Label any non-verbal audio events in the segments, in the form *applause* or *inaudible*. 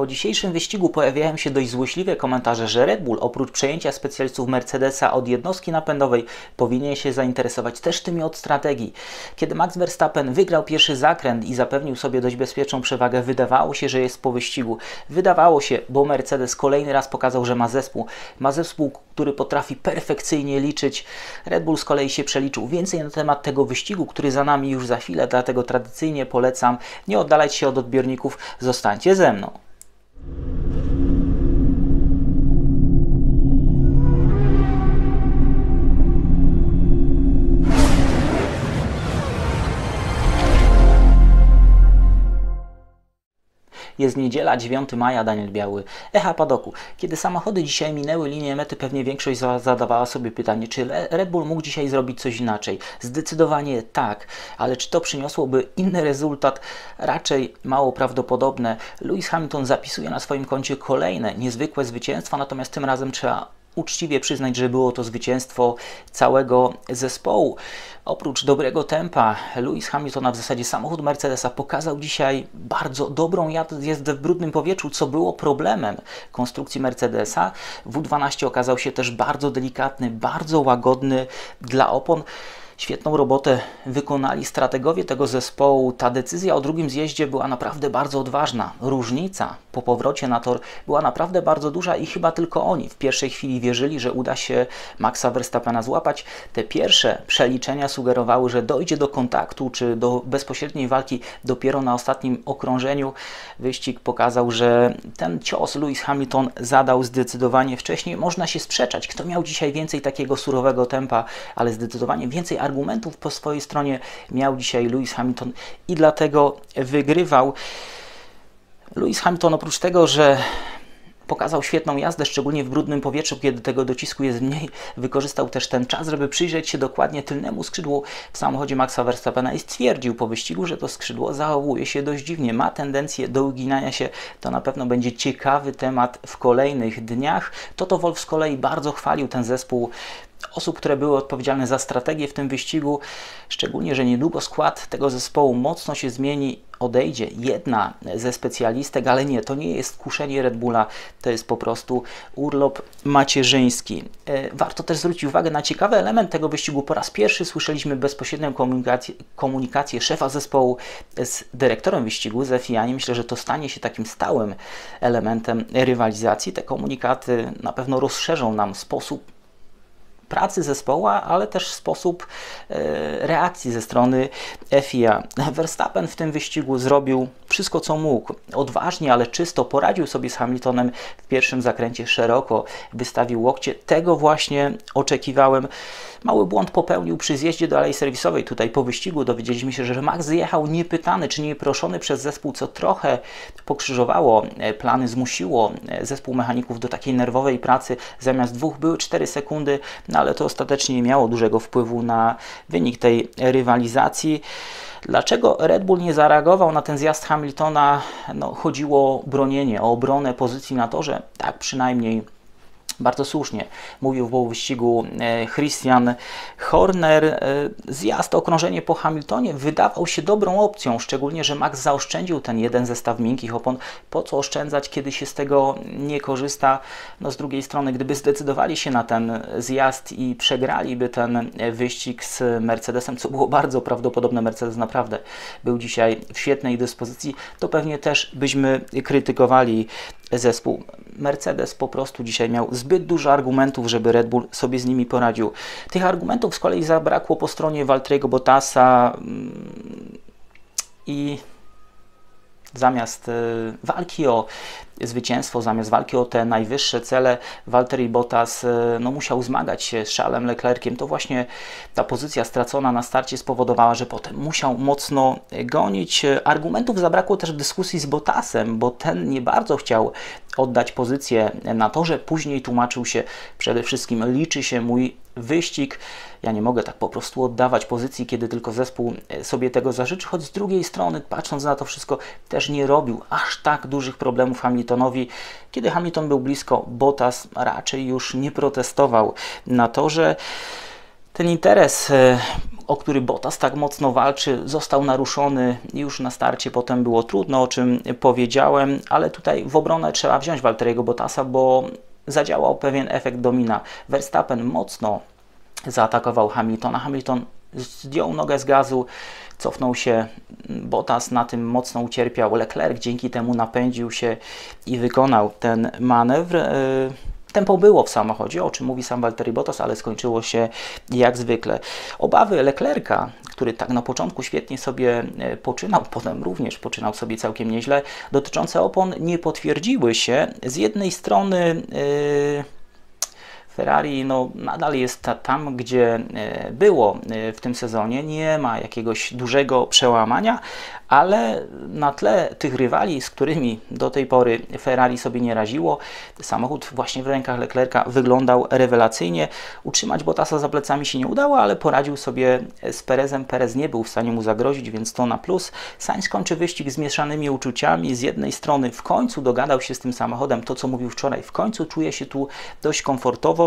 Po dzisiejszym wyścigu pojawiają się dość złośliwe komentarze, że Red Bull oprócz przejęcia specjalistów Mercedesa od jednostki napędowej powinien się zainteresować też tymi od strategii. Kiedy Max Verstappen wygrał pierwszy zakręt i zapewnił sobie dość bezpieczną przewagę, wydawało się, że jest po wyścigu. Wydawało się, bo Mercedes kolejny raz pokazał, że ma zespół. Ma zespół, który potrafi perfekcyjnie liczyć. Red Bull z kolei się przeliczył. Więcej na temat tego wyścigu, który za nami już za chwilę, dlatego tradycyjnie polecam nie oddalać się od odbiorników, zostańcie ze mną. Jest niedziela, 9 maja, Daniel Biały. Echa Padoku. Kiedy samochody dzisiaj minęły linię mety, pewnie większość zadawała sobie pytanie, czy Red Bull mógł dzisiaj zrobić coś inaczej. Zdecydowanie tak, ale czy to przyniosłoby inny rezultat? Raczej mało prawdopodobne. Lewis Hamilton zapisuje na swoim koncie kolejne niezwykłe zwycięstwa, natomiast tym razem trzeba uczciwie przyznać, że było to zwycięstwo całego zespołu. Oprócz dobrego tempa, Lewis Hamilton, a w zasadzie samochód Mercedesa pokazał dzisiaj bardzo dobrą jazdę w brudnym powietrzu, co było problemem konstrukcji Mercedesa. W12 okazał się też bardzo delikatny, bardzo łagodny dla opon. Świetną robotę wykonali strategowie tego zespołu. Ta decyzja o drugim zjeździe była naprawdę bardzo odważna. Różnica po powrocie na tor była naprawdę bardzo duża i chyba tylko oni w pierwszej chwili wierzyli, że uda się Maxa Verstappena złapać. Te pierwsze przeliczenia sugerowały, że dojdzie do kontaktu czy do bezpośredniej walki dopiero na ostatnim okrążeniu. Wyścig pokazał, że ten cios Lewis Hamilton zadał zdecydowanie wcześniej. Można się sprzeczać, kto miał dzisiaj więcej takiego surowego tempa, ale zdecydowanie więcej po swojej stronie miał dzisiaj Lewis Hamilton i dlatego wygrywał. Lewis Hamilton oprócz tego, że pokazał świetną jazdę, szczególnie w brudnym powietrzu, kiedy tego docisku jest mniej. Wykorzystał też ten czas, żeby przyjrzeć się dokładnie tylnemu skrzydłu w samochodzie Maxa Verstappena i stwierdził po wyścigu, że to skrzydło zachowuje się dość dziwnie, ma tendencję do uginania się. To na pewno będzie ciekawy temat w kolejnych dniach. Toto Wolf z kolei bardzo chwalił ten zespół osób, które były odpowiedzialne za strategię w tym wyścigu, szczególnie, że niedługo skład tego zespołu mocno się zmieni, odejdzie jedna ze specjalistek, ale nie, to nie jest kuszenie Red Bulla, to jest po prostu urlop macierzyński. E, warto też zwrócić uwagę na ciekawy element tego wyścigu. Po raz pierwszy słyszeliśmy bezpośrednią komunikację, komunikację szefa zespołu z dyrektorem wyścigu, z FIA. Myślę, że to stanie się takim stałym elementem rywalizacji. Te komunikaty na pewno rozszerzą nam sposób pracy zespołu, ale też sposób e, reakcji ze strony FIA. Verstappen w tym wyścigu zrobił wszystko, co mógł. Odważnie, ale czysto poradził sobie z Hamiltonem w pierwszym zakręcie szeroko, wystawił łokcie. Tego właśnie oczekiwałem. Mały błąd popełnił przy zjeździe do alei serwisowej. Tutaj po wyścigu dowiedzieliśmy się, że Max zjechał niepytany czy nieproszony przez zespół, co trochę pokrzyżowało e, plany, zmusiło e, zespół mechaników do takiej nerwowej pracy. Zamiast dwóch były 4 sekundy, no ale to ostatecznie nie miało dużego wpływu na wynik tej rywalizacji. Dlaczego Red Bull nie zareagował na ten zjazd Hamiltona? No, chodziło o bronienie, o obronę pozycji na torze. Tak przynajmniej bardzo słusznie mówił po wyścigu e, Christian Horner. E, zjazd, okrążenie po Hamiltonie wydawał się dobrą opcją, szczególnie, że Max zaoszczędził ten jeden zestaw miękkich opon. Po co oszczędzać, kiedy się z tego nie korzysta? No z drugiej strony, gdyby zdecydowali się na ten zjazd i przegraliby ten wyścig z Mercedesem, co było bardzo prawdopodobne, Mercedes naprawdę był dzisiaj w świetnej dyspozycji, to pewnie też byśmy krytykowali zespół. Mercedes po prostu dzisiaj miał zbyt dużo argumentów, żeby Red Bull sobie z nimi poradził. Tych argumentów z kolei zabrakło po stronie Valtteriego Bottasa mm, i zamiast e, walki o zwycięstwo, zamiast walki o te najwyższe cele, Valtteri Bottas e, no, musiał zmagać się z Charlesem Leclerciem. To właśnie ta pozycja stracona na starcie spowodowała, że potem musiał mocno gonić. Argumentów zabrakło też w dyskusji z Bottasem, bo ten nie bardzo chciał oddać pozycję na torze. Później tłumaczył się przede wszystkim liczy się mój wyścig. Ja nie mogę tak po prostu oddawać pozycji, kiedy tylko zespół e, sobie tego zażyczy, choć z drugiej strony, patrząc na to wszystko, też nie robił aż tak dużych problemów Hamiltonowi. Kiedy Hamilton był blisko, Bottas raczej już nie protestował na torze. Ten interes e, o który Bottas tak mocno walczy, został naruszony już na starcie, potem było trudno, o czym powiedziałem, ale tutaj w obronę trzeba wziąć Walteriego Bottasa, bo zadziałał pewien efekt domina. Verstappen mocno zaatakował Hamiltona. Hamilton zdjął nogę z gazu, cofnął się. Bottas na tym mocno ucierpiał. Leclerc dzięki temu napędził się i wykonał ten manewr. E, tempo było w samochodzie, o czym mówi sam Valtteri Bottas, ale skończyło się jak zwykle. Obawy Leclerca, który tak na początku świetnie sobie e, poczynał, potem również poczynał sobie całkiem nieźle, dotyczące opon nie potwierdziły się. Z jednej strony yy, Ferrari no, nadal jest tam, gdzie e, było e, w tym sezonie. Nie ma jakiegoś dużego przełamania, ale na tle tych rywali, z którymi do tej pory Ferrari sobie nie raziło, samochód właśnie w rękach Leclerca wyglądał rewelacyjnie. Utrzymać Bottasa za plecami się nie udało, ale poradził sobie z Perezem. Perez nie był w stanie mu zagrozić, więc to na plus. Sainz kończy wyścig z mieszanymi uczuciami. Z jednej strony w końcu dogadał się z tym samochodem, to co mówił wczoraj, w końcu czuje się tu dość komfortowo.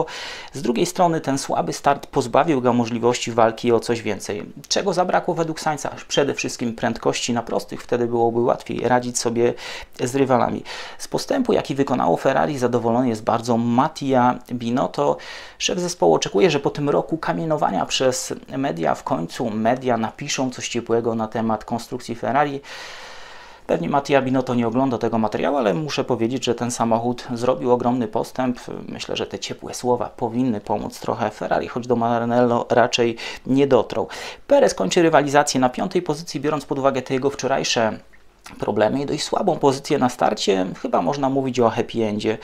Z drugiej strony ten słaby start pozbawił go możliwości walki o coś więcej. Czego zabrakło według Sainza? Przede wszystkim prędkości na prostych, wtedy byłoby łatwiej radzić sobie z rywalami. Z postępu, jaki wykonało Ferrari, zadowolony jest bardzo Mattia Binotto. Szef zespołu oczekuje, że po tym roku kamienowania przez media w końcu media napiszą coś ciepłego na temat konstrukcji Ferrari. Pewnie Mattia Binotto nie ogląda tego materiału, ale muszę powiedzieć, że ten samochód zrobił ogromny postęp. Myślę, że te ciepłe słowa powinny pomóc trochę Ferrari, choć do Maranello raczej nie dotrą. Perez kończy rywalizację na piątej pozycji, biorąc pod uwagę te jego wczorajsze problemy i dość słabą pozycję na starcie, chyba można mówić o happy endzie.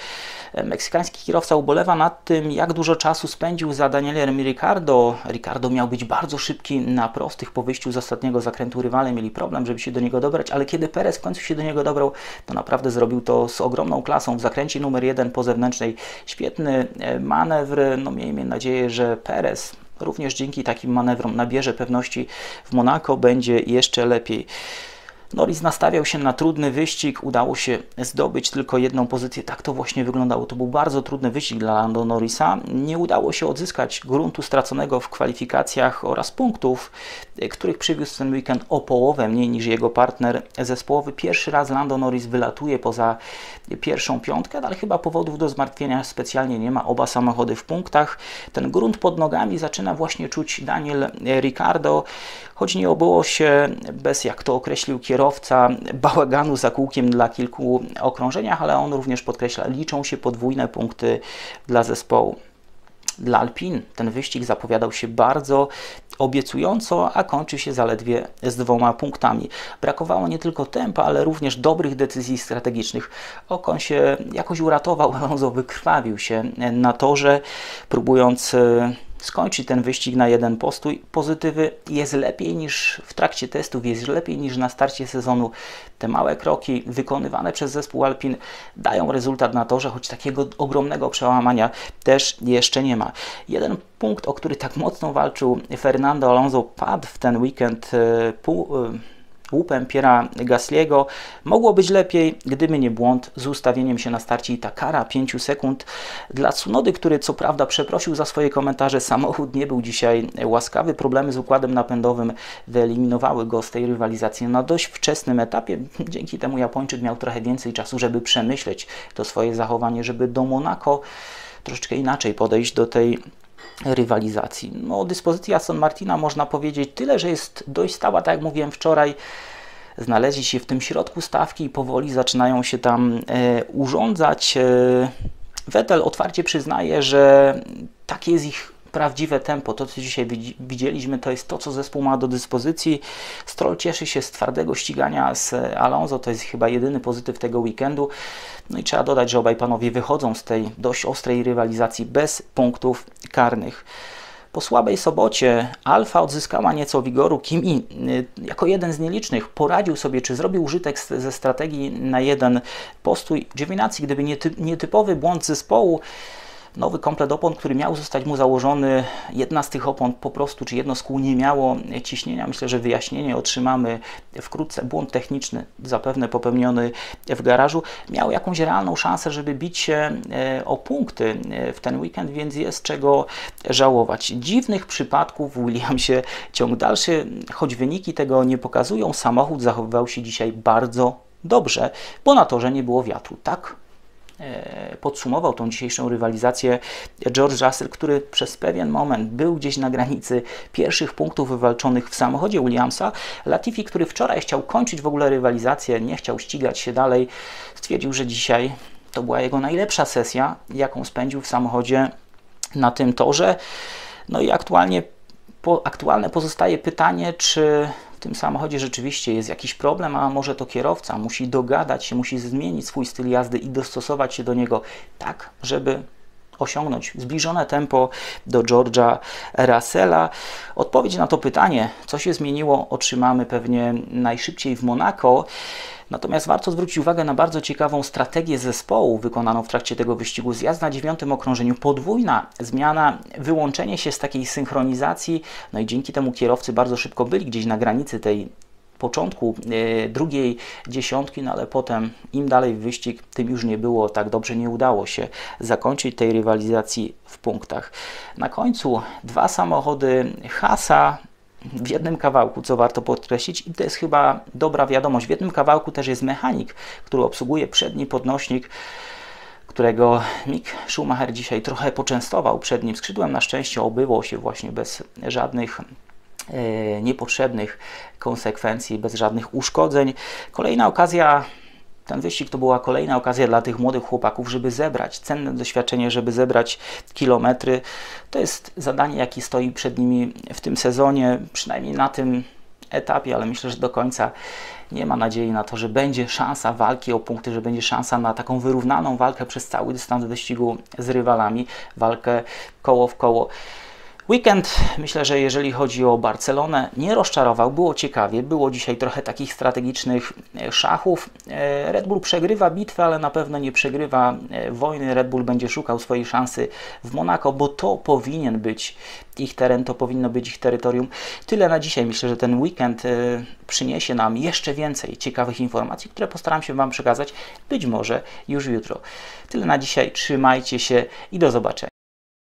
Meksykański kierowca ubolewa nad tym, jak dużo czasu spędził za Danielem Ricardo. Ricardo miał być bardzo szybki na prostych po wyjściu z ostatniego zakrętu. Rywale mieli problem, żeby się do niego dobrać, ale kiedy Perez w końcu się do niego dobrał, to naprawdę zrobił to z ogromną klasą. W zakręcie numer jeden po zewnętrznej świetny e, manewr. No miejmy nadzieję, że Perez również dzięki takim manewrom nabierze pewności w Monako, będzie jeszcze lepiej. Norris nastawiał się na trudny wyścig, udało się zdobyć tylko jedną pozycję. Tak to właśnie wyglądało. To był bardzo trudny wyścig dla Lando Norrisa. Nie udało się odzyskać gruntu straconego w kwalifikacjach oraz punktów, których przywiózł ten weekend o połowę mniej niż jego partner zespołowy. Pierwszy raz Lando Norris wylatuje poza pierwszą piątkę, ale chyba powodów do zmartwienia specjalnie nie ma. Oba samochody w punktach. Ten grunt pod nogami zaczyna właśnie czuć Daniel Ricardo, choć nie obyło się bez, jak to określił kierowca, bałaganu za kółkiem dla kilku okrążeniach, ale on również podkreśla, liczą się podwójne punkty dla zespołu. Dla Alpin ten wyścig zapowiadał się bardzo obiecująco, a kończy się zaledwie z dwoma punktami. Brakowało nie tylko tempa, ale również dobrych decyzji strategicznych. Okon się jakoś uratował, *laughs* Alonso wykrwawił się na torze, próbując skończyć ten wyścig na jeden postój. Pozytywy jest lepiej niż w trakcie testów, jest lepiej niż na starcie sezonu. Te małe kroki wykonywane przez zespół Alpin dają rezultat na torze, choć takiego ogromnego przełamania też jeszcze nie ma. Jeden punkt, o który tak mocno walczył Fernando Alonso, padł w ten weekend e, pół e, łupem Piera Gasliego. Mogło być lepiej, gdyby nie błąd z ustawieniem się na starcie i ta kara 5 sekund dla Tsunody, który co prawda przeprosił za swoje komentarze. Samochód nie był dzisiaj łaskawy. Problemy z układem napędowym wyeliminowały go z tej rywalizacji na dość wczesnym etapie. Dzięki temu Japończyk miał trochę więcej czasu, żeby przemyśleć to swoje zachowanie, żeby do Monako troszeczkę inaczej podejść do tej rywalizacji. No, o dyspozycji Aston Martina można powiedzieć tyle, że jest dość stała, tak jak mówiłem wczoraj. Znaleźli się w tym środku stawki i powoli zaczynają się tam e, urządzać. E, Vettel otwarcie przyznaje, że takie jest ich prawdziwe tempo. To, co dzisiaj widzieliśmy, to jest to, co zespół ma do dyspozycji. Stroll cieszy się z twardego ścigania z Alonso, to jest chyba jedyny pozytyw tego weekendu. No i trzeba dodać, że obaj panowie wychodzą z tej dość ostrej rywalizacji bez punktów karnych. Po słabej sobocie Alfa odzyskała nieco wigoru. Kimi y, jako jeden z nielicznych poradził sobie, czy zrobił użytek ze strategii na jeden postój. Giovinazzi, gdyby nietypowy błąd zespołu, nowy komplet opon, który miał zostać mu założony. Jedna z tych opon po prostu, czy jedno z kół nie miało ciśnienia. Myślę, że wyjaśnienie otrzymamy wkrótce. Błąd techniczny, zapewne popełniony w garażu, miał jakąś realną szansę, żeby bić się e, o punkty e, w ten weekend, więc jest czego żałować. Dziwnych przypadków w Williamsie ciąg dalszy, choć wyniki tego nie pokazują. Samochód zachowywał się dzisiaj bardzo dobrze, bo na torze nie było wiatru. Tak podsumował tą dzisiejszą rywalizację George Russell, który przez pewien moment był gdzieś na granicy pierwszych punktów wywalczonych w samochodzie Williamsa. Latifi, który wczoraj chciał kończyć w ogóle rywalizację, nie chciał ścigać się dalej, stwierdził, że dzisiaj to była jego najlepsza sesja, jaką spędził w samochodzie na tym torze. No i aktualnie po, aktualne pozostaje pytanie, czy w tym samochodzie rzeczywiście jest jakiś problem, a może to kierowca musi dogadać się, musi zmienić swój styl jazdy i dostosować się do niego tak, żeby osiągnąć zbliżone tempo do George'a Russella? Odpowiedź na to pytanie, co się zmieniło, otrzymamy pewnie najszybciej w Monaco. Natomiast warto zwrócić uwagę na bardzo ciekawą strategię zespołu wykonaną w trakcie tego wyścigu. Zjazd na dziewiątym okrążeniu, podwójna zmiana, wyłączenie się z takiej synchronizacji, no i dzięki temu kierowcy bardzo szybko byli gdzieś na granicy tej początku e, drugiej dziesiątki, no ale potem im dalej wyścig, tym już nie było tak dobrze, nie udało się zakończyć tej rywalizacji w punktach. Na końcu dwa samochody Hasa w jednym kawałku, co warto podkreślić, i to jest chyba dobra wiadomość, w jednym kawałku też jest mechanik, który obsługuje przedni podnośnik, którego Mick Schumacher dzisiaj trochę poczęstował przednim skrzydłem. Na szczęście obyło się właśnie bez żadnych e, niepotrzebnych konsekwencji, bez żadnych uszkodzeń. Kolejna okazja ten wyścig to była kolejna okazja dla tych młodych chłopaków, żeby zebrać cenne doświadczenie, żeby zebrać kilometry. To jest zadanie, jakie stoi przed nimi w tym sezonie, przynajmniej na tym etapie, ale myślę, że do końca nie ma nadziei na to, że będzie szansa walki o punkty, że będzie szansa na taką wyrównaną walkę przez cały dystans wyścigu z rywalami, walkę koło w koło. Weekend, myślę, że jeżeli chodzi o Barcelonę, nie rozczarował, było ciekawie, było dzisiaj trochę takich strategicznych e, szachów. E, Red Bull przegrywa bitwę, ale na pewno nie przegrywa e, wojny. Red Bull będzie szukał swojej szansy w Monako, bo to powinien być ich teren, to powinno być ich terytorium. Tyle na dzisiaj. Myślę, że ten weekend przyniesie nam jeszcze więcej ciekawych informacji, które postaram się Wam przekazać, być może już jutro. Tyle na dzisiaj, trzymajcie się i do zobaczenia.